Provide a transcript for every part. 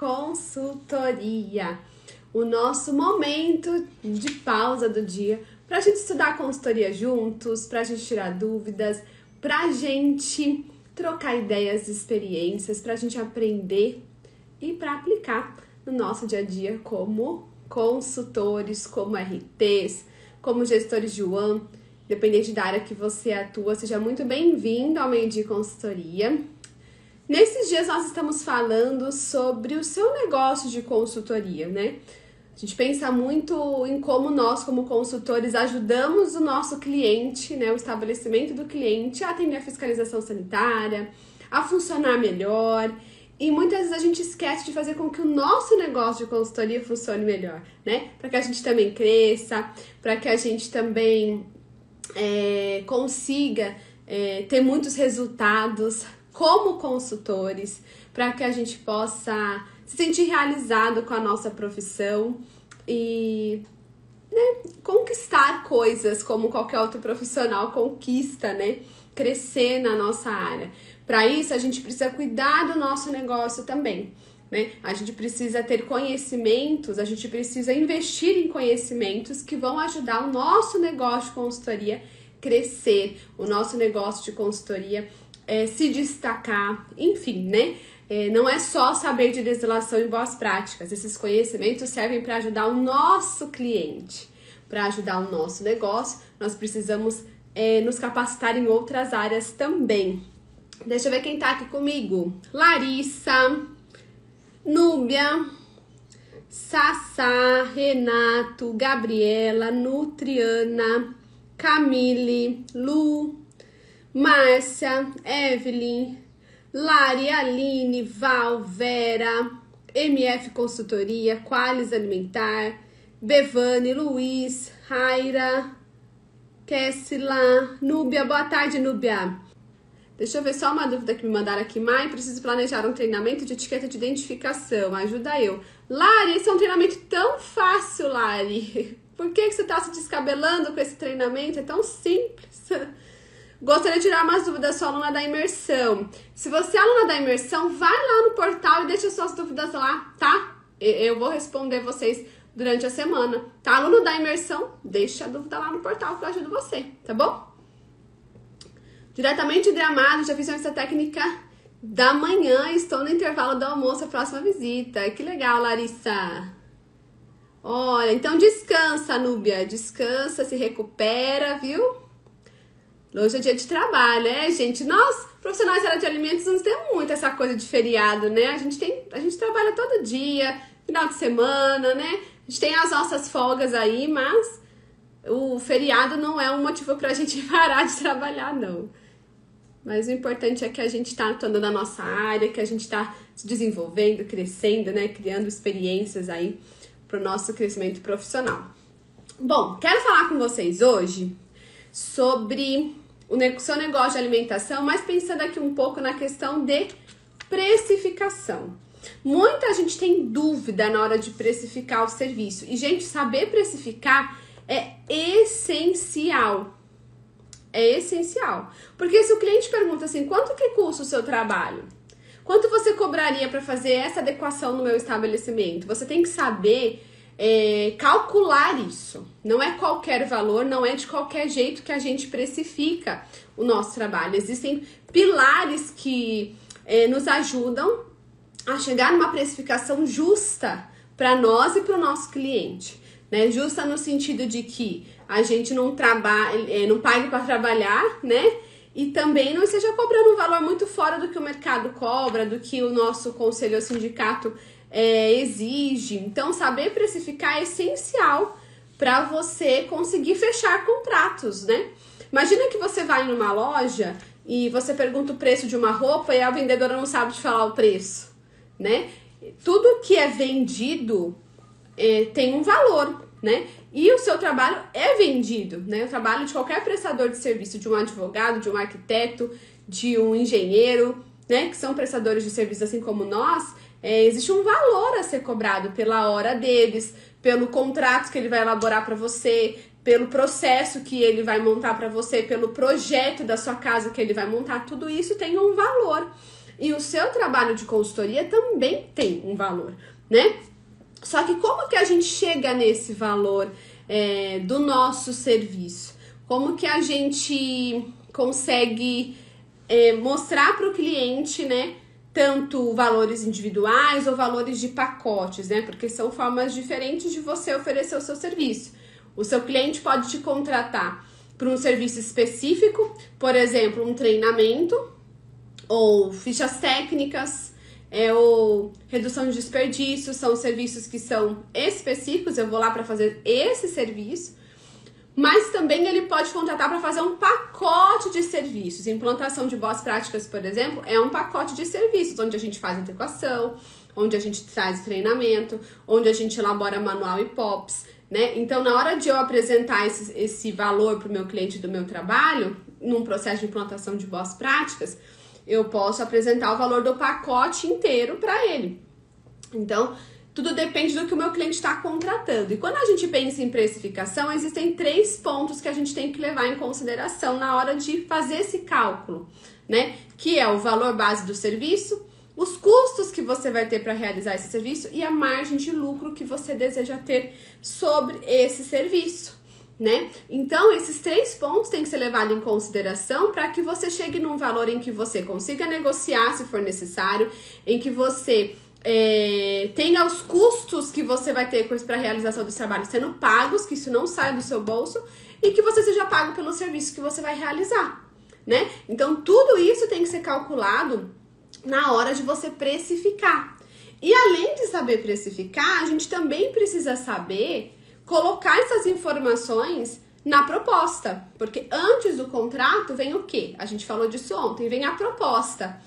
consultoria. O nosso momento de pausa do dia para a gente estudar consultoria juntos, para a gente tirar dúvidas, para a gente trocar ideias e experiências, para a gente aprender e para aplicar no nosso dia a dia como consultores, como RTs, como gestores de One, dependente da área que você atua. Seja muito bem-vindo ao meio de consultoria. Nesses dias nós estamos falando sobre o seu negócio de consultoria, né? A gente pensa muito em como nós, como consultores, ajudamos o nosso cliente, né, o estabelecimento do cliente a atender a fiscalização sanitária, a funcionar melhor. E muitas vezes a gente esquece de fazer com que o nosso negócio de consultoria funcione melhor, né? Para que a gente também cresça, para que a gente também é, consiga é, ter muitos resultados como consultores, para que a gente possa se sentir realizado com a nossa profissão e né, conquistar coisas como qualquer outro profissional conquista, né? Crescer na nossa área. Para isso, a gente precisa cuidar do nosso negócio também. Né? A gente precisa ter conhecimentos, a gente precisa investir em conhecimentos que vão ajudar o nosso negócio de consultoria crescer, o nosso negócio de consultoria é, se destacar, enfim, né? É, não é só saber de legislação e boas práticas, esses conhecimentos servem para ajudar o nosso cliente, para ajudar o nosso negócio. Nós precisamos é, nos capacitar em outras áreas também. Deixa eu ver quem tá aqui comigo. Larissa, Núbia, Sassá, Renato, Gabriela, Nutriana, Camille, Lu, Márcia, Evelyn, Lari, Aline, Val, Vera, MF Consultoria, Qualis Alimentar, Bevane, Luiz, Raira, Kessila, Núbia. Boa tarde, Núbia. Deixa eu ver só uma dúvida que me mandaram aqui. Mai, preciso planejar um treinamento de etiqueta de identificação. Ajuda eu. Lari, esse é um treinamento tão fácil, Lari. Por que, que você está se descabelando com esse treinamento? É tão simples. Gostaria de tirar umas dúvidas, sou aluna da imersão. Se você é aluna da imersão, vai lá no portal e deixa suas dúvidas lá, tá? Eu vou responder vocês durante a semana. Tá? Aluno da imersão, deixa a dúvida lá no portal que eu ajudo você, tá bom? Diretamente de Gramado, já fiz essa técnica da manhã, estou no intervalo do almoço, a próxima visita. Que legal, Larissa! Olha, então descansa, Núbia, descansa, se recupera, viu? Hoje é dia de trabalho, né, gente? Nós, profissionais da área de alimentos, não temos muito essa coisa de feriado, né? A gente tem, a gente trabalha todo dia, final de semana, né? A gente tem as nossas folgas aí, mas o feriado não é um motivo pra gente parar de trabalhar, não. Mas o importante é que a gente está atuando na nossa área, que a gente está se desenvolvendo, crescendo, né? Criando experiências aí para o nosso crescimento profissional. Bom, quero falar com vocês hoje sobre o seu negócio de alimentação, mas pensando aqui um pouco na questão de precificação. Muita gente tem dúvida na hora de precificar o serviço. E, gente, saber precificar é essencial. É essencial. Porque se o cliente pergunta assim, quanto que custa o seu trabalho? Quanto você cobraria para fazer essa adequação no meu estabelecimento? Você tem que saber é, calcular isso. Não é qualquer valor, não é de qualquer jeito que a gente precifica o nosso trabalho. Existem pilares que é, nos ajudam a chegar numa precificação justa para nós e para o nosso cliente. Né? Justa no sentido de que a gente não trabalha, é, não pague para trabalhar, né? E também não esteja cobrando um valor muito fora do que o mercado cobra, do que o nosso conselho ou sindicato é, exige. Então, saber precificar é essencial para você conseguir fechar contratos, né? Imagina que você vai numa loja e você pergunta o preço de uma roupa e a vendedora não sabe te falar o preço, né? Tudo que é vendido é, tem um valor, né? E o seu trabalho é vendido, né? O trabalho de qualquer prestador de serviço, de um advogado, de um arquiteto, de um engenheiro, né? Que são prestadores de serviço assim como nós, é, existe um valor a ser cobrado pela hora deles, pelo contrato que ele vai elaborar para você, pelo processo que ele vai montar para você, pelo projeto da sua casa que ele vai montar, tudo isso tem um valor. E o seu trabalho de consultoria também tem um valor, né? Só que como que a gente chega nesse valor é, do nosso serviço? Como que a gente consegue é, mostrar para o cliente, né? Tanto valores individuais ou valores de pacotes, né? Porque são formas diferentes de você oferecer o seu serviço. O seu cliente pode te contratar para um serviço específico, por exemplo, um treinamento ou fichas técnicas, é, ou redução de desperdício, são serviços que são específicos, eu vou lá para fazer esse serviço. Mas também ele pode contratar para fazer um pacote de serviços. Implantação de boas práticas, por exemplo, é um pacote de serviços, onde a gente faz adequação, onde a gente traz treinamento, onde a gente elabora manual e POPs, né? Então, na hora de eu apresentar esse, esse valor para o meu cliente do meu trabalho, num processo de implantação de boas práticas, eu posso apresentar o valor do pacote inteiro para ele. Então, tudo depende do que o meu cliente está contratando. E quando a gente pensa em precificação, existem três pontos que a gente tem que levar em consideração na hora de fazer esse cálculo, né? Que é o valor base do serviço, os custos que você vai ter para realizar esse serviço e a margem de lucro que você deseja ter sobre esse serviço. Né? Então, esses três pontos têm que ser levados em consideração para que você chegue num valor em que você consiga negociar se for necessário, em que você é, tenha os custos que você vai ter para a realização do trabalho sendo pagos, que isso não saia do seu bolso, e que você seja pago pelo serviço que você vai realizar. Né? Então, tudo isso tem que ser calculado na hora de você precificar. E além de saber precificar, a gente também precisa saber colocar essas informações na proposta, porque antes do contrato vem o que? A gente falou disso ontem, vem a proposta.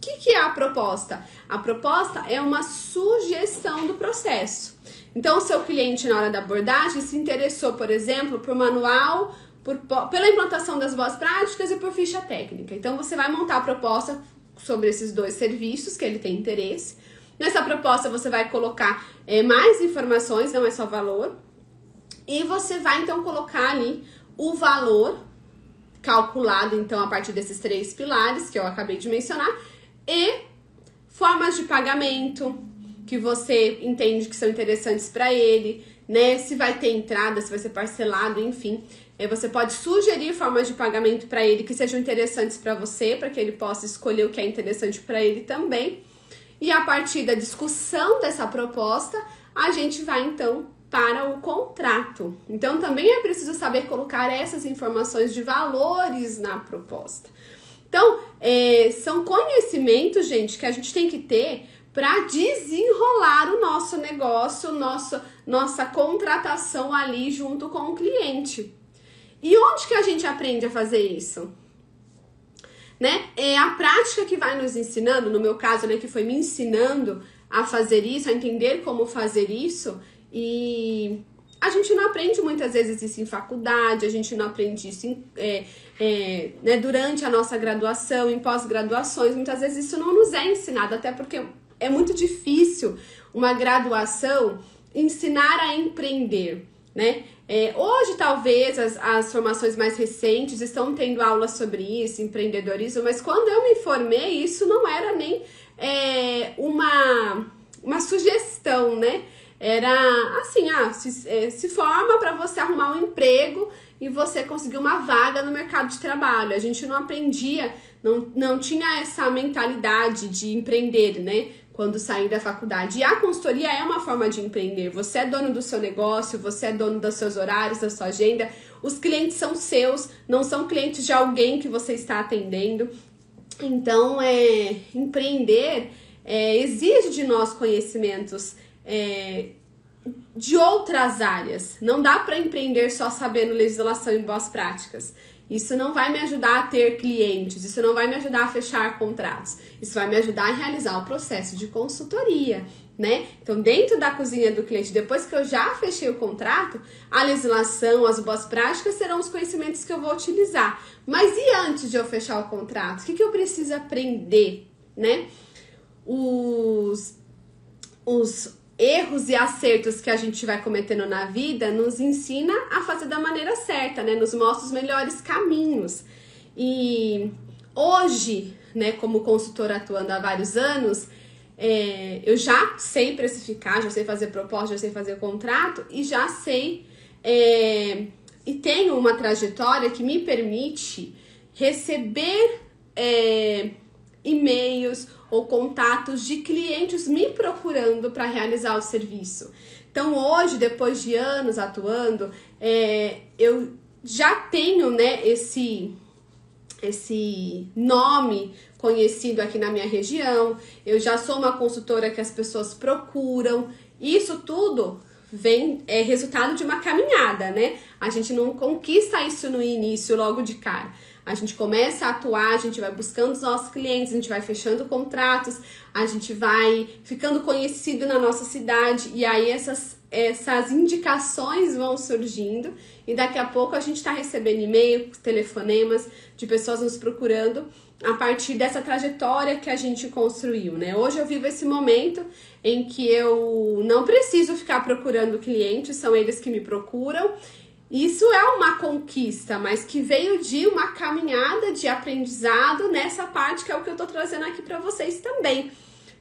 O que, que é a proposta? A proposta é uma sugestão do processo. Então, o seu cliente, na hora da abordagem, se interessou, por exemplo, por manual, por, pela implantação das boas práticas e por ficha técnica. Então, você vai montar a proposta sobre esses dois serviços que ele tem interesse. Nessa proposta você vai colocar é, mais informações, não é só valor. E você vai então colocar ali o valor calculado então a partir desses três pilares que eu acabei de mencionar e formas de pagamento que você entende que são interessantes para ele, né? Se vai ter entrada, se vai ser parcelado, enfim. É, você pode sugerir formas de pagamento para ele que sejam interessantes para você, para que ele possa escolher o que é interessante para ele também. E a partir da discussão dessa proposta, a gente vai então para o contrato. Então também é preciso saber colocar essas informações de valores na proposta. Então, é, são conhecimentos, gente, que a gente tem que ter para desenrolar o nosso negócio, nosso, nossa contratação ali junto com o cliente. E onde que a gente aprende a fazer isso? Né? É a prática que vai nos ensinando, no meu caso, né, que foi me ensinando a fazer isso, a entender como fazer isso. E a gente não aprende muitas vezes isso em faculdade, a gente não aprende isso em, é, é, né, durante a nossa graduação, em pós-graduações. Muitas vezes isso não nos é ensinado, até porque é muito difícil uma graduação ensinar a empreender né? É, hoje, talvez, as, as formações mais recentes estão tendo aulas sobre isso, empreendedorismo, mas quando eu me formei, isso não era nem é, uma, uma sugestão, né? Era assim, ah, se, é, se forma para você arrumar um emprego e você conseguir uma vaga no mercado de trabalho. A gente não aprendia, não, não tinha essa mentalidade de empreender, né? quando sair da faculdade. E a consultoria é uma forma de empreender. Você é dono do seu negócio, você é dono dos seus horários, da sua agenda. Os clientes são seus, não são clientes de alguém que você está atendendo. Então, é, empreender é, exige de nós conhecimentos é, de outras áreas. Não dá para empreender só sabendo legislação e boas práticas. Isso não vai me ajudar a ter clientes, isso não vai me ajudar a fechar contratos. Isso vai me ajudar a realizar o processo de consultoria, né? Então, dentro da cozinha do cliente, depois que eu já fechei o contrato, a legislação, as boas práticas serão os conhecimentos que eu vou utilizar. Mas e antes de eu fechar o contrato? O que, que eu preciso aprender, né? Os, os erros e acertos que a gente vai cometendo na vida nos ensina a fazer da maneira certa, né? Nos mostra os melhores caminhos. E hoje, né, como consultora atuando há vários anos, é, eu já sei precificar, já sei fazer proposta, já sei fazer contrato e já sei é, e tenho uma trajetória que me permite receber é, e-mails ou contatos de clientes me procurando para realizar o serviço. Então hoje, depois de anos atuando, é, eu já tenho né, esse esse nome conhecido aqui na minha região, eu já sou uma consultora que as pessoas procuram. Isso tudo vem é resultado de uma caminhada, né? A gente não conquista isso no início, logo de cara. A gente começa a atuar, a gente vai buscando os nossos clientes, a gente vai fechando contratos, a gente vai ficando conhecido na nossa cidade e aí essas, essas indicações vão surgindo e daqui a pouco a gente está recebendo e-mail, telefonemas de pessoas nos procurando a partir dessa trajetória que a gente construiu, né? Hoje eu vivo esse momento em que eu não preciso ficar procurando clientes, são eles que me procuram. Isso é uma conquista, mas que veio de uma caminhada de aprendizado nessa parte que é o que eu tô trazendo aqui para vocês também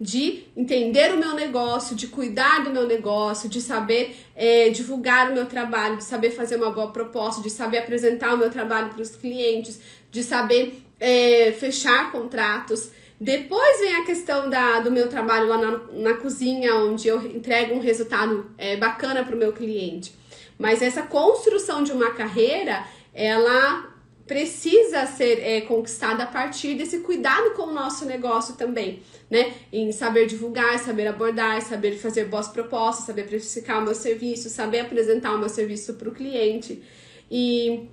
de entender o meu negócio, de cuidar do meu negócio, de saber é, divulgar o meu trabalho, de saber fazer uma boa proposta, de saber apresentar o meu trabalho para os clientes, de saber é, fechar contratos. Depois vem a questão da, do meu trabalho lá na, na cozinha, onde eu entrego um resultado é, bacana para o meu cliente. Mas essa construção de uma carreira, ela precisa ser é, conquistada a partir desse cuidado com o nosso negócio também, né? Em saber divulgar, saber abordar, saber fazer boas propostas, saber precificar o meu serviço, saber apresentar o meu serviço para o cliente. E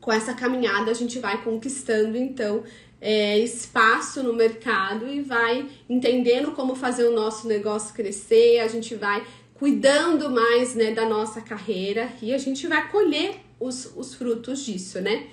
com essa caminhada a gente vai conquistando então é, espaço no mercado e vai entendendo como fazer o nosso negócio crescer, a gente vai cuidando mais né, da nossa carreira e a gente vai colher os, os frutos disso, né?